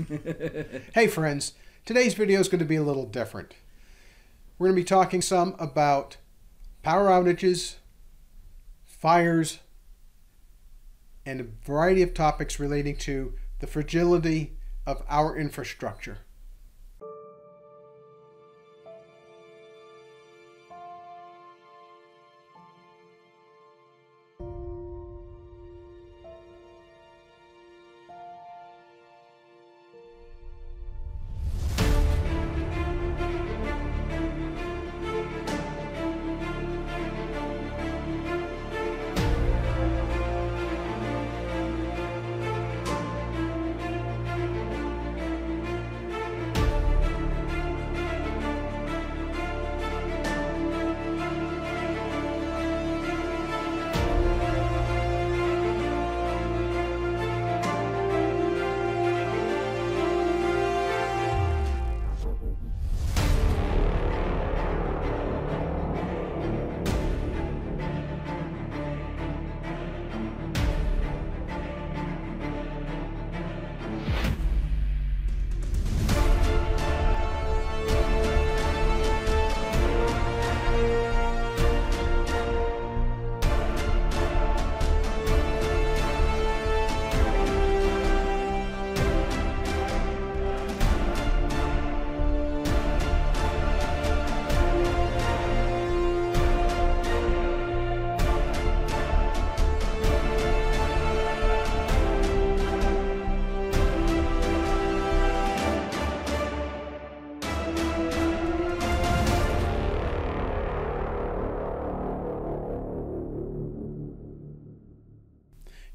hey friends, today's video is going to be a little different. We're going to be talking some about power outages, fires, and a variety of topics relating to the fragility of our infrastructure.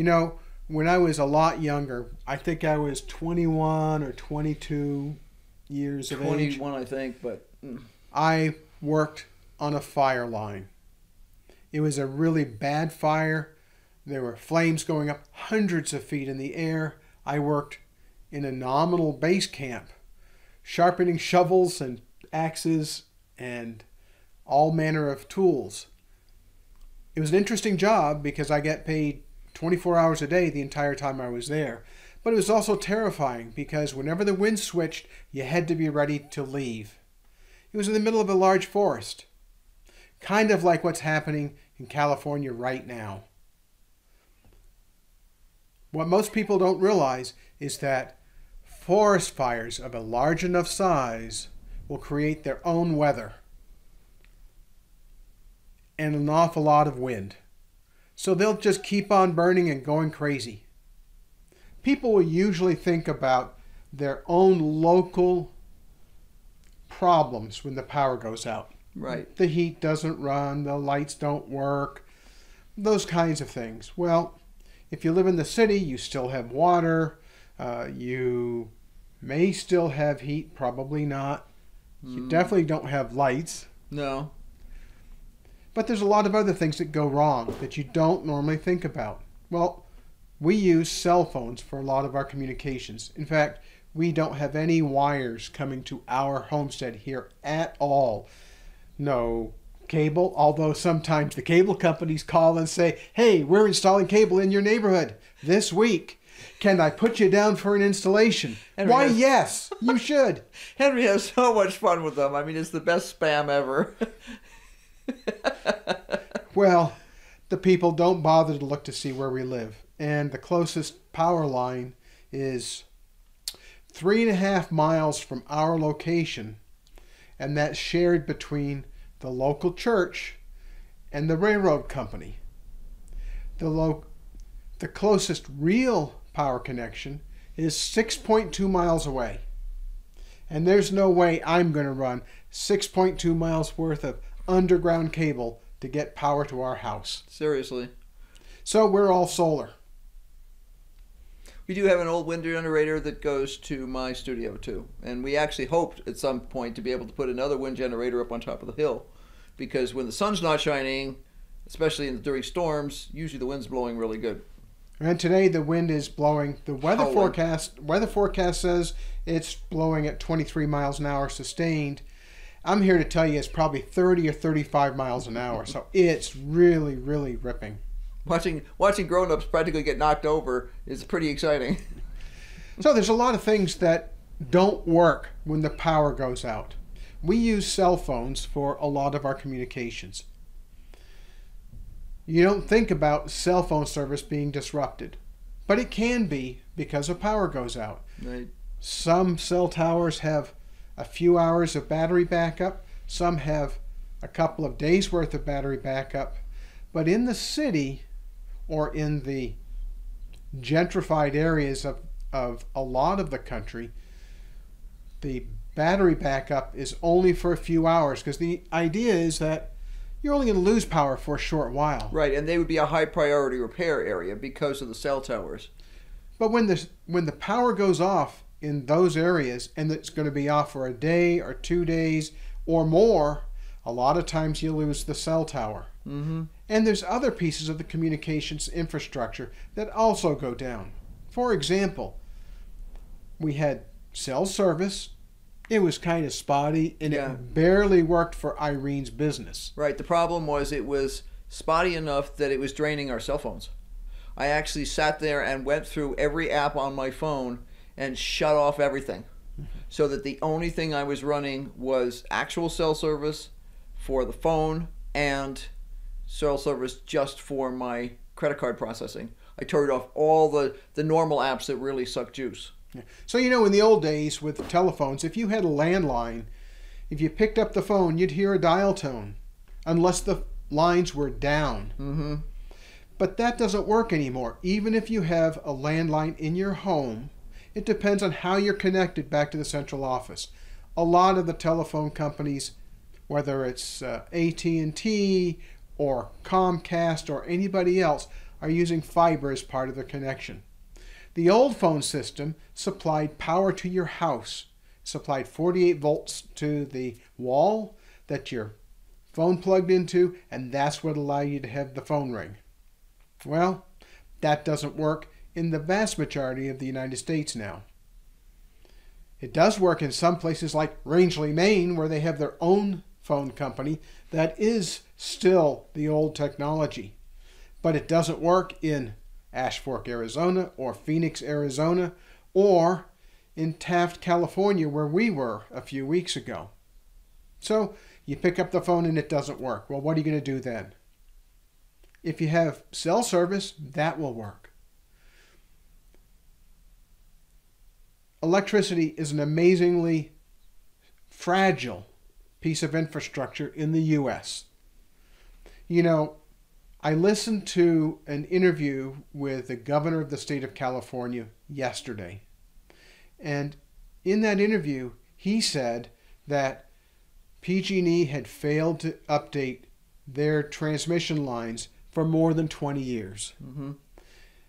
You know, when I was a lot younger, I think I was 21 or 22 years of age. 21, I think, but mm. I worked on a fire line. It was a really bad fire. There were flames going up hundreds of feet in the air. I worked in a nominal base camp, sharpening shovels and axes and all manner of tools. It was an interesting job because I got paid 24 hours a day the entire time I was there. But it was also terrifying because whenever the wind switched, you had to be ready to leave. It was in the middle of a large forest, kind of like what's happening in California right now. What most people don't realize is that forest fires of a large enough size will create their own weather and an awful lot of wind. So they'll just keep on burning and going crazy. People will usually think about their own local problems when the power goes out. Right. The heat doesn't run, the lights don't work, those kinds of things. Well, if you live in the city, you still have water, uh, you may still have heat, probably not. You Mm. definitely don't have lights. No. But there's a lot of other things that go wrong that you don't normally think about. Well, we use cell phones for a lot of our communications. In fact, we don't have any wires coming to our homestead here at all. No cable, although sometimes the cable companies call and say, hey, we're installing cable in your neighborhood this week. Can I put you down for an installation? Henry Why, has- yes, you should. Henry has so much fun with them. I mean, it's the best spam ever. Well, the people don't bother to look to see where we live. And the closest power line is three and a half miles from our location. And that's shared between the local church and the railroad company. The, lo- the closest real power connection is 6.2 miles away. And there's no way I'm going to run 6.2 miles worth of underground cable to get power to our house. Seriously. So we're all solar. We do have an old wind generator that goes to my studio too, and we actually hoped at some point to be able to put another wind generator up on top of the hill, because when the sun's not shining, especially in, during storms, usually the wind's blowing really good. And today the wind is blowing. The weather Howling. forecast weather forecast says it's blowing at 23 miles an hour sustained. I'm here to tell you it's probably 30 or 35 miles an hour. So it's really really ripping. Watching watching grown-ups practically get knocked over is pretty exciting. so there's a lot of things that don't work when the power goes out. We use cell phones for a lot of our communications. You don't think about cell phone service being disrupted, but it can be because a power goes out. Right. Some cell towers have a few hours of battery backup, some have a couple of days worth of battery backup. But in the city or in the gentrified areas of, of a lot of the country, the battery backup is only for a few hours because the idea is that you're only going to lose power for a short while. Right, and they would be a high priority repair area because of the cell towers. But when the when the power goes off in those areas and it's going to be off for a day or two days or more, a lot of times you lose the cell tower. Mm-hmm. And there's other pieces of the communications infrastructure that also go down. For example, we had cell service. It was kind of spotty and Yeah. it barely worked for Irene's business. Right. The problem was it was spotty enough that it was draining our cell phones. I actually sat there and went through every app on my phone and shut off everything. So that the only thing I was running was actual cell service for the phone and cell service just for my credit card processing. I turned off all the, the normal apps that really suck juice. So, you know, in the old days with telephones, if you had a landline, if you picked up the phone, you'd hear a dial tone, unless the lines were down. Mm-hmm. But that doesn't work anymore. Even if you have a landline in your home, it depends on how you're connected back to the central office. A lot of the telephone companies, whether it's uh, AT&T or Comcast or anybody else, are using fiber as part of their connection. The old phone system supplied power to your house, supplied 48 volts to the wall that your phone plugged into, and that's what allowed you to have the phone ring. Well, that doesn't work in the vast majority of the United States now. It does work in some places like Rangeley, Maine, where they have their own phone company that is still the old technology. But it doesn't work in Ash Fork, Arizona, or Phoenix, Arizona, or in Taft, California, where we were a few weeks ago. So you pick up the phone and it doesn't work. Well, what are you going to do then? If you have cell service, that will work. Electricity is an amazingly fragile piece of infrastructure in the U.S. You know, I listened to an interview with the governor of the state of California yesterday. And in that interview, he said that PG&E had failed to update their transmission lines for more than 20 years. Mm-hmm.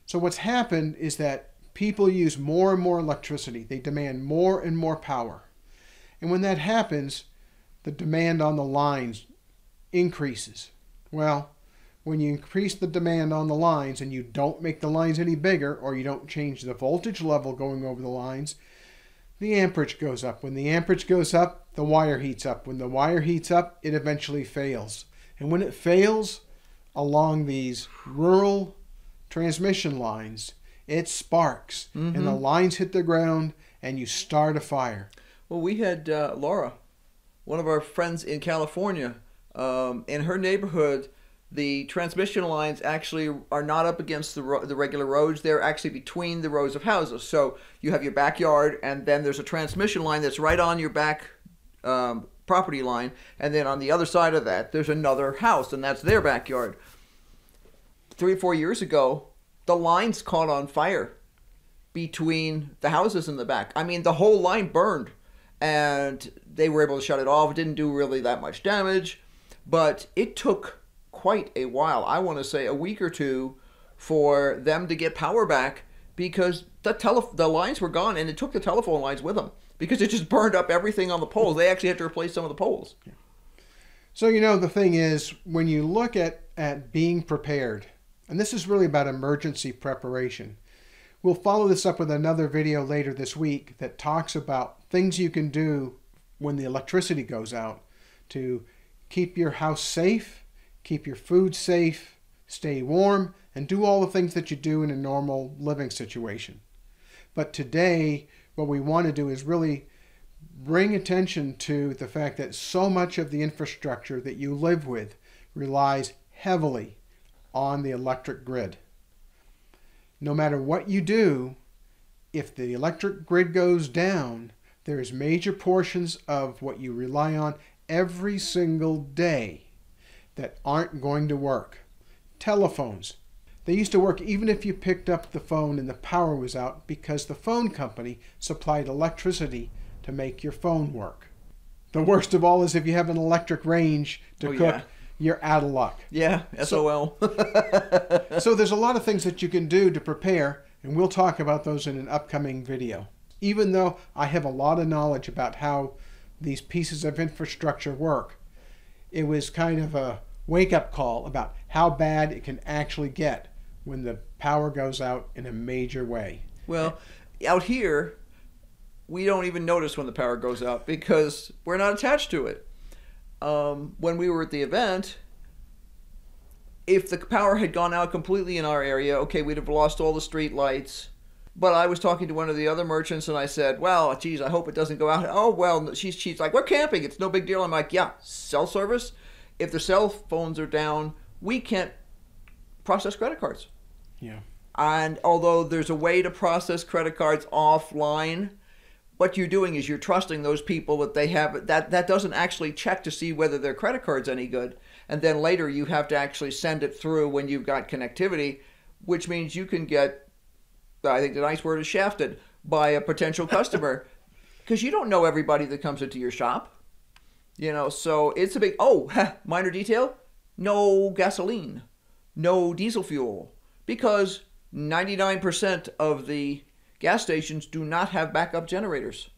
So what's happened is that people use more and more electricity. They demand more and more power. And when that happens, the demand on the lines increases. Well, when you increase the demand on the lines and you don't make the lines any bigger or you don't change the voltage level going over the lines, the amperage goes up. When the amperage goes up, the wire heats up. When the wire heats up, it eventually fails. And when it fails along these rural transmission lines, it sparks and the lines hit the ground and you start a fire. Well, we had uh, Laura, one of our friends in California. Um, in her neighborhood, the transmission lines actually are not up against the, ro- the regular roads. They're actually between the rows of houses. So you have your backyard, and then there's a transmission line that's right on your back um, property line. And then on the other side of that, there's another house, and that's their backyard. Three or four years ago, the lines caught on fire between the houses in the back. I mean, the whole line burned, and they were able to shut it off. It didn't do really that much damage, but it took quite a while. I want to say a week or two for them to get power back because the tele- the lines were gone, and it took the telephone lines with them because it just burned up everything on the poles. They actually had to replace some of the poles. So, you know, the thing is, when you look at, at being prepared, and this is really about emergency preparation, we'll follow this up with another video later this week that talks about things you can do when the electricity goes out to keep your house safe, keep your food safe, stay warm, and do all the things that you do in a normal living situation. But today, what we want to do is really bring attention to the fact that so much of the infrastructure that you live with relies heavily on the electric grid. No matter what you do, if the electric grid goes down, there's major portions of what you rely on every single day that aren't going to work. Telephones. They used to work even if you picked up the phone and the power was out because the phone company supplied electricity to make your phone work. The worst of all is if you have an electric range to Oh, cook, yeah. You're out of luck. Yeah, SOL. So there's a lot of things that you can do to prepare, and we'll talk about those in an upcoming video. Even though I have a lot of knowledge about how these pieces of infrastructure work, it was kind of a wake up call about how bad it can actually get when the power goes out in a major way. well, out here, we don't even notice when the power goes out because we're not attached to it. Um, when we were at the event, if the power had gone out completely in our area, okay, we'd have lost all the street lights. But I was talking to one of the other merchants and I said, well, geez, I hope it doesn't go out. Oh, well, she's, she's like, we're camping. It's no big deal. I'm like, yeah, cell service. If the cell phones are down, we can't process credit cards. Yeah. And although there's a way to process credit cards offline, what you're doing is you're trusting those people that they have that that doesn't actually check to see whether their credit card's any good. And then later you have to actually send it through when you've got connectivity, which means you can get I think the nice word is shafted by a potential customer because you don't know everybody that comes into your shop. You know, so it's a big oh, minor detail, no gasoline, no diesel fuel because 99% of the gas stations do not have backup generators.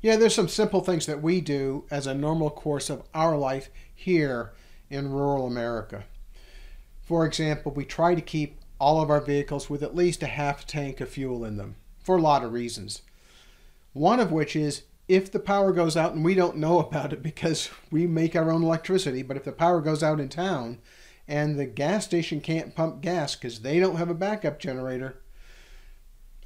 Yeah, there's some simple things that we do as a normal course of our life here in rural America. For example, we try to keep all of our vehicles with at least a half tank of fuel in them for a lot of reasons. One of which is if the power goes out and we don't know about it because we make our own electricity, but if the power goes out in town and the gas station can't pump gas because they don't have a backup generator,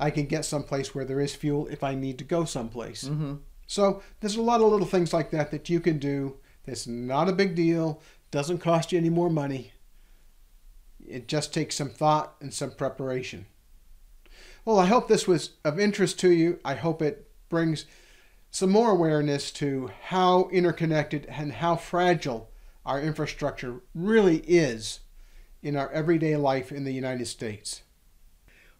I can get someplace where there is fuel if I need to go someplace. Mm-hmm. So there's a lot of little things like that that you can do. That's not a big deal. Doesn't cost you any more money. It just takes some thought and some preparation. Well, I hope this was of interest to you. I hope it brings some more awareness to how interconnected and how fragile our infrastructure really is in our everyday life in the United States.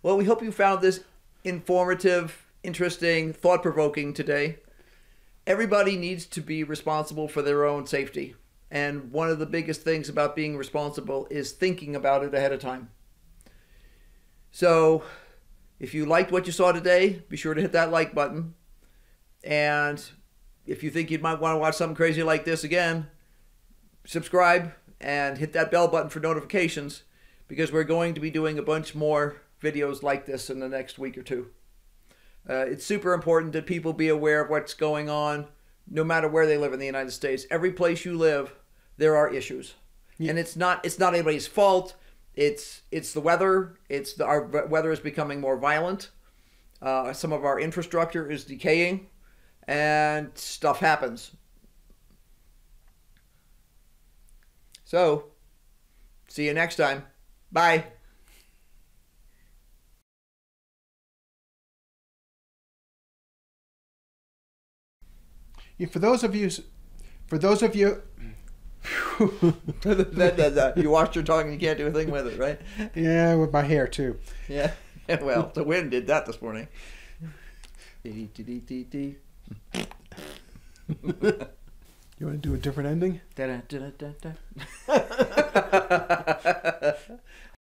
Well, we hope you found this informative, interesting, thought provoking today. Everybody needs to be responsible for their own safety. And one of the biggest things about being responsible is thinking about it ahead of time. So, if you liked what you saw today, be sure to hit that like button. And if you think you might want to watch something crazy like this again, subscribe and hit that bell button for notifications because we're going to be doing a bunch more videos like this in the next week or two. Uh, it's super important that people be aware of what's going on no matter where they live in the United States. Every place you live, there are issues. And it's not it's not anybody's fault. It's it's the weather. It's the, our weather is becoming more violent. Uh, some of our infrastructure is decaying, and stuff happens. So, see you next time. Bye. For those of you, for those of you, that, that, that. You washed your tongue and you can't do a thing with it, right? yeah, with my hair too. Yeah. Well, the wind did that this morning. You want to do a different ending?